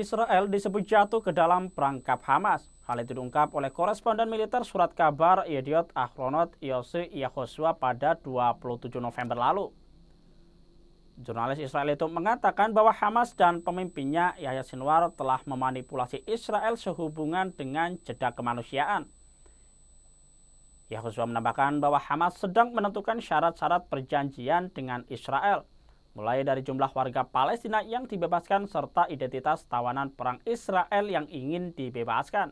Israel disebut jatuh ke dalam perangkap Hamas. Hal itu diungkap oleh koresponden militer surat kabar Yediot Ahronot Yossi Yahosua pada 27 November lalu. Jurnalis Israel itu mengatakan bahwa Hamas dan pemimpinnya Yahya Sinwar telah memanipulasi Israel sehubungan dengan jeda kemanusiaan. Yahosua menambahkan bahwa Hamas sedang menentukan syarat-syarat perjanjian dengan Israel – mulai dari jumlah warga Palestina yang dibebaskan serta identitas tawanan perang Israel yang ingin dibebaskan.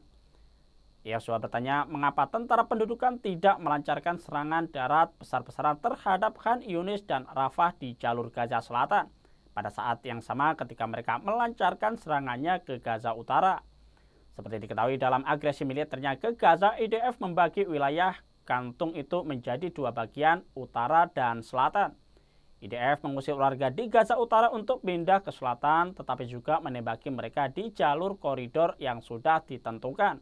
Yosua bertanya mengapa tentara pendudukan tidak melancarkan serangan darat besar-besaran terhadap Khan Yunis dan Rafah di jalur Gaza Selatan pada saat yang sama ketika mereka melancarkan serangannya ke Gaza Utara. Seperti diketahui dalam agresi militernya ke Gaza, IDF membagi wilayah kantung itu menjadi dua bagian, utara dan selatan. IDF mengusir warga di Gaza Utara untuk pindah ke selatan, tetapi juga menembaki mereka di jalur koridor yang sudah ditentukan.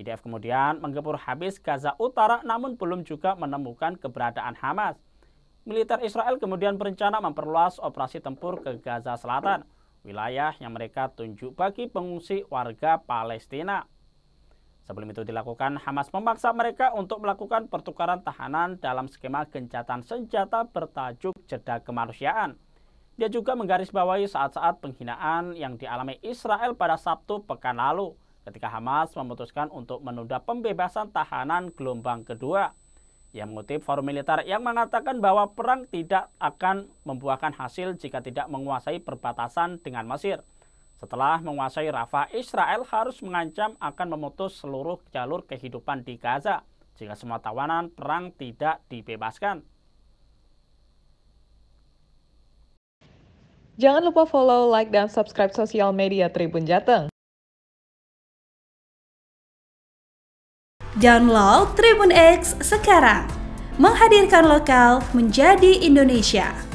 IDF kemudian menggempur habis Gaza Utara namun belum juga menemukan keberadaan Hamas. Militer Israel kemudian berencana memperluas operasi tempur ke Gaza Selatan, wilayah yang mereka tunjuk bagi pengungsi warga Palestina. Sebelum itu dilakukan, Hamas memaksa mereka untuk melakukan pertukaran tahanan dalam skema gencatan senjata bertajuk jeda kemanusiaan. Dia juga menggarisbawahi saat-saat penghinaan yang dialami Israel pada Sabtu pekan lalu ketika Hamas memutuskan untuk menunda pembebasan tahanan gelombang kedua. Ia mengutip forum militer yang mengatakan bahwa perang tidak akan membuahkan hasil jika tidak menguasai perbatasan dengan Mesir. Setelah menguasai Rafah, Israel harus mengancam akan memutus seluruh jalur kehidupan di Gaza jika semua tawanan perang tidak dibebaskan. Jangan lupa follow, like, dan subscribe sosial media Tribun Jateng. Download Tribun X sekarang, menghadirkan lokal menjadi Indonesia.